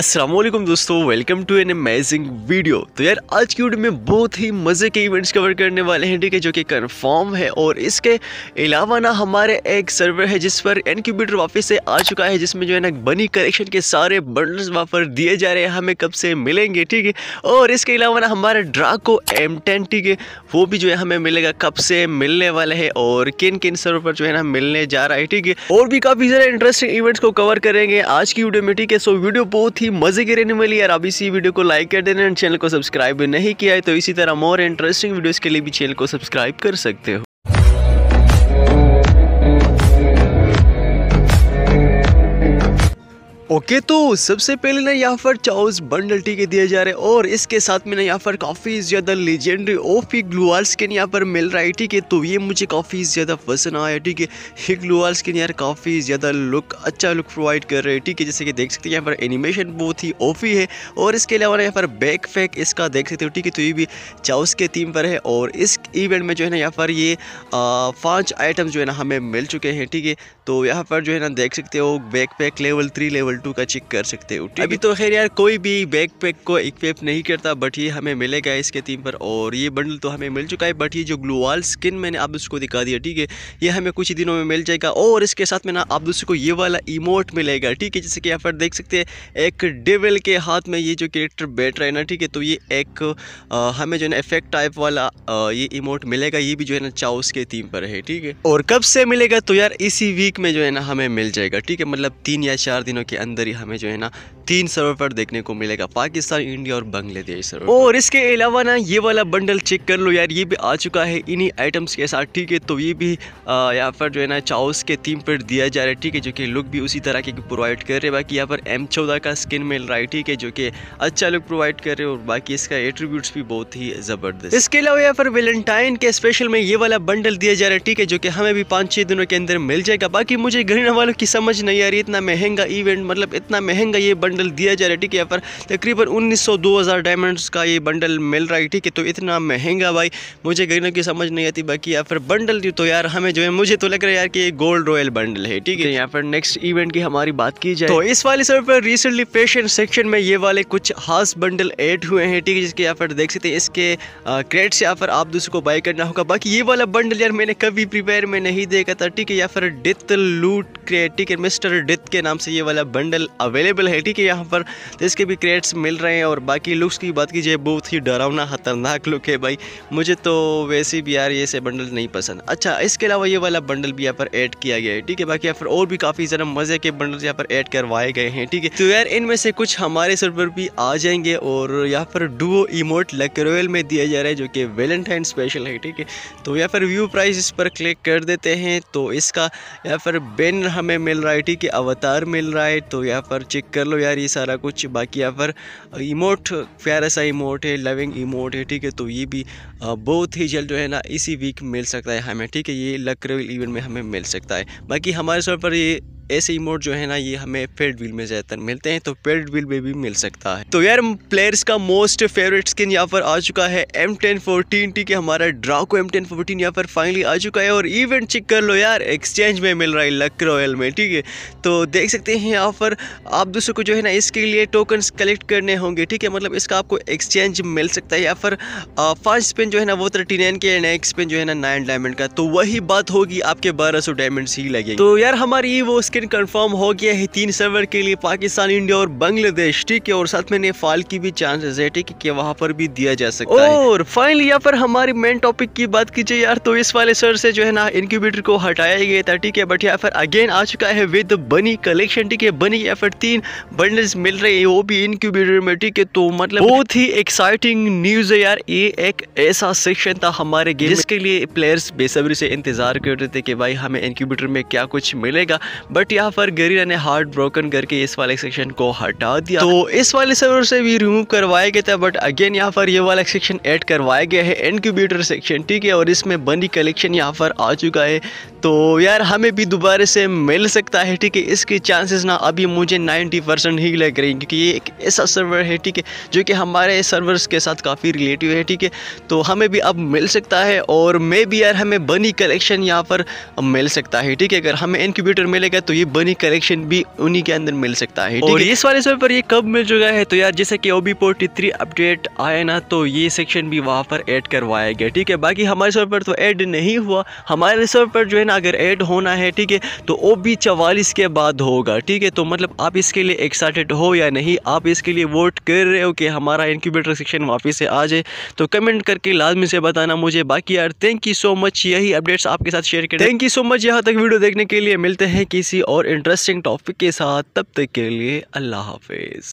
असलम दोस्तों welcome to an amazing video तो यार, आज की वीडियो में बहुत ही मज़े के इवेंट्स कवर करने वाले हैं, ठीक है, जो कि कंफर्म है, और इसके अलावा ना हमारे एक सर्वर है, जिस पर इनक्यूबेटर वापस से आ चुका है, जिसमें जो है ना बनी कलेक्शन के सारे बंडल्स वहाँ पर दिए जा रहे हैं, हमें कब से मिलेंगे, ठीक है? और इसके अलावा ना हमारे ड्राको एम टेन ठीक है, वो भी जो है हमें मिलेगा, कब से मिलने वाले है, और किन किन सर्वर पर जो है ना मिलने जा रहा है, ठीक है? और भी काफ़ी ज़्यादा इंटरेस्टिंग इवेंट्स को कवर करेंगे आज की वीडियो में, ठीक है? सो वीडियो बहुत ही मज़े की रहने वाली यार अभी इसी वीडियो को लाइक कर देना चैनल को सब्सक्राइब नहीं किया है तो इसी तरह मोर इंटरेस्टिंग वीडियोस के लिए भी चैनल को सब्सक्राइब कर सकते हो। ओके तो सबसे पहले ना यहाँ पर चाउस बंडल टीके दिए जा रहे हैं और इसके साथ में ना यहाँ पर काफ़ी ज़्यादा लेजेंडरी ओफी ग्लूआल स्किन यहाँ पर मिल रहा है ठीक है तो ये मुझे काफ़ी ज़्यादा पसंद आया ठीक है। ये ग्लूआल स्किन यार काफ़ी ज़्यादा लुक अच्छा लुक प्रोवाइड कर रहे हैं ठीक है, जैसे कि देख सकते हैं यहाँ पर एनिमेशन बहुत ही ओफी है और इसके अलावा यहाँ पर बैक फैक इसका देख सकते हो ठीक है तो ये भी चाउस के थीम पर है और इस इवेंट में जो है ना यहाँ पर ये पाँच आइटम जो है ना हमें मिल चुके हैं ठीक है तो यहाँ पर जो है ना देख सकते हो back pack level three level two का चेक कर सकते हो अभी तो खैर यार कोई भी बैक पैक को इक्विप नहीं करता बट ये हमें मिलेगा इसके थीम पर और ये बंडल तो हमें मिल चुका है बट ये जो ग्लोवाल स्किन मैंने आप उसको दिखा दिया ठीक है? ये हमें कुछ ही दिनों में मिल जाएगा और इसके साथ में ना आप दूसरे को ये वाला इमोट मिलेगा ठीक है? जैसे कि यहाँ पर देख सकते हैं एक डेविल के हाथ में ये जो कैरेक्टर बैठ रहा है ना ठीक है? तो ये एक आ, हमें जो है ना इफ़ेक्ट टाइप वाला आ, ये इमोट मिलेगा ये भी जो है ना चाउस के थीम पर है ठीक है? और कब से मिलेगा? तो यार इसी वीक में जो है ना हमें मिल जाएगा ठीक है? मतलब तीन या चार दिनों के अंदर ही हमें जो है ना तीन सर्वर पर देखने को मिलेगा पाकिस्तान इंडिया और बांग्लादेश सर्वर और इसके अलावा ना ये वाला बंडल चेक कर लो यार ये भी आ चुका है इन्हीं आइटम्स के साथ ठीक है? तो ये भी यहाँ पर जो है ना चाउस के थीम पर दिया जा रहा है ठीक है? जो कि लुक भी उसी तरह के प्रोवाइड कर रहे हैं। बाकी यहाँ पर एम चौदह का स्किन मिल रहा है ठीक है? जो कि अच्छा लुक प्रोवाइड कर रहे हैं और बाकी इसका एट्रीब्यूट्स भी बहुत ही ज़बरदस्त। इसके अलावा यहाँ पर वेलेंटाइन के स्पेशल में ये वाला बंडल दिया जा रहा है ठीक है? जो कि हमें भी पाँच छः दिनों के अंदर मिल जाएगा। बाकी मुझे घरेना वालों की समझ नहीं आ रही इतना महँगा इवेंट मतलब इतना महँगा ये बंडल दिया जा रहा है ठीक है यहाँ पर तकरीबन उन्नीस सौ दो हज़ार डायमंड्स का ये बंडल मिल रहा है ठीक है तो इतना महँगा भाई मुझे गरीनों की समझ नहीं आती बाकी यहाँ पर बंडल तो यार हमें जो है मुझे तो लग रहा है यार कि ये गोल्ड रॉयल बंडल है ठीक है। यहाँ पर नेक्स्ट इवेंट की हमारी बात की जाए। तो इस वाले सर्वर पर रिसेंटली फ़ैशन सेक्शन में ये वाले कुछ खास बंडल एड हुए हैं ठीक है जिसके यहाँ पर देख सकते हैं इसके क्रेड से यहाँ पर आप दूसरे को बाई करना होगा। बाकी ये वाला बंडल यार मैंने कभी प्रिपेयर में नहीं देखा था ठीक है यहाँ पर डिथ लूट क्रिएट ठीक है मिस्टर डिथ के नाम से ये वाला बंडल अवेलेबल है, ठीक है, यहाँ पर। तो इसके भी क्रेट्स मिल रहे हैं और बाकी लुक्स की बात कीजिए, बहुत ही डरावना, ख़तरनाक लुक है भाई। मुझे तो वैसे भी यार ये से बंडल नहीं पसंद। अच्छा इसके अलावा ये वाला बंडल भी यहाँ पर ऐड किया गया है, ठीक है। बाकी यहाँ पर और भी काफ़ी ज़रा मज़े के बंडल यहाँ पर ऐड करवाए गए हैं, ठीक है। तो यार, इनमें से कुछ हमारे सर्वर भी आ जाएँगे और यहाँ पर डुओ इमोट लकरोयल में दिया जा रहा है, जो कि वेलेंटाइन स्पेशल है, ठीक है। तो यहाँ पर व्यू प्राइस इस पर क्लिक कर देते हैं तो इसका यहाँ पर बैनर हमें मिल रहा है, ठीक है अवतार मिल रहा है तो यहाँ पर चेक कर लो यार ये सारा कुछ। बाकी यहाँ पर इमोट प्यारा सा इमोट है लविंग इमोट है, ठीक है? तो ये भी बहुत ही जल्द जो है ना, इसी वीक मिल सकता है हमें, ठीक है? ये लकरविल इवेंट में हमें मिल सकता है। बाकी हमारे सर पर ये ऐसे इमोट जो है ना, ये हमें पेड व्हील में ज़्यादातर मिलते हैं तो पेड व्हील में भी मिल सकता है। तो यार प्लेयर्स का मोस्ट फेवरेट स्किन यहाँ पर आ चुका है एम टेन फोर्टीन ठीक है हमारा ड्राको एम टेन फोर्टीन यहाँ पर फाइनली आ चुका है, और इवेंट चेक कर लो यार एक्सचेंज में मिल रहा है लक रॉयल में, ठीक है? तो देख सकते हैं यहाँ पर, आप दूसरों को जो है ना, इसके लिए टोकन कलेक्ट करने होंगे, ठीक है? मतलब इसका आपको एक्सचेंज मिल सकता है या फिर पाँच स्पिन जो है ना, वो थर्टी नाइन के नेक्स्ट स्पिन जो है ना नाइन डायमंड का तो वही बात होगी, आपके बारह सौ डायमंड ही लगेंगे। तो यार, हमारी वो स्किन कंफर्म हो गया है तीन सर्वर के लिए पाकिस्तान इंडिया और बांग्लादेश ठीक है? और साथ में नेपाल की भी चांसेस है ठीक है कि वहाँ पर भी दिया जा सकता है। और फाइनली यहाँ पर हमारी मेन टॉपिक की बात कीजिए यार तो इस वाले सर से जो है ना इनक्यूबेटर को हटाया गया था ठीक है? बट यहाँ पर अगेन आ चुका है विद बनी कलेक्शन ठीक है? बनी यहाँ पर तीन बंडल्स मिल रहे हैं वो भी इनक्यूबेटर में ठीक है? तो मतलब बहुत ही एक्साइटिंग न्यूज़ है यार ये एक ऐसा सेक्शन था हमारे गेम जिसके लिए प्लेयर्स बेसब्री से इंतज़ार कर रहे थे कि भाई हमें इनक्यूबेटर में क्या कुछ मिलेगा। बट यहाँ पर गरीरा ने हार्ट ब्रोकन करके इस वाले सेक्शन को हटा दिया। तो इस वाले सर्वर से भी रिमूव करवाया गया था बट अगेन यहाँ पर ये वाला सेक्शन ऐड करवाया गया है इनक्यूबेटर सेक्शन ठीक है? और इसमें बनी कलेक्शन यहाँ पर आ चुका है। तो यार हमें भी दोबारा से मिल सकता है, ठीक है? इसके चांसेस ना अभी मुझे 90 परसेंट ही लग रही क्योंकि ये एक ऐसा सर्वर है, ठीक है? जो कि हमारे सर्वर्स के साथ काफ़ी रिलेटिव है, ठीक है? तो हमें भी अब मिल सकता है, और मे भी यार हमें बनी कलेक्शन यहाँ पर मिल सकता है, ठीक है? अगर हमें इनक्यूबेटर मिलेगा तो ये बनी कलेक्शन भी उन्हीं के अंदर मिल सकता है और इस वाले सर्वर पर ये कब मिल चुका है? तो यार जैसे कि ओबी फोर्टी थ्री अपडेट आया ना तो ये सेक्शन भी वहाँ पर ऐड करवाया गया ठीक है? बाकी हमारे सर्वर पर तो ऐड नहीं हुआ। हमारे सर्वर पर जो है ना अगर ऐड होना है ठीक है तो ओ बी चवालीस के बाद होगा ठीक है? तो मतलब आप इसके लिए एक्साइटेड हो या नहीं आप इसके लिए वोट कर रहे हो कि हमारा इंक्यूबेटर सेक्शन वापस से आ जाए तो कमेंट करके लाजमी से बताना मुझे। बाकी यार थैंक यू सो मच यही अपडेट्स आपके साथ शेयर करें थैंक यू सो मच यहाँ तक वीडियो देखने के लिए मिलते हैं किसी और इंटरेस्टिंग टॉपिक के साथ तब तक के लिए अल्लाह हाफिज़।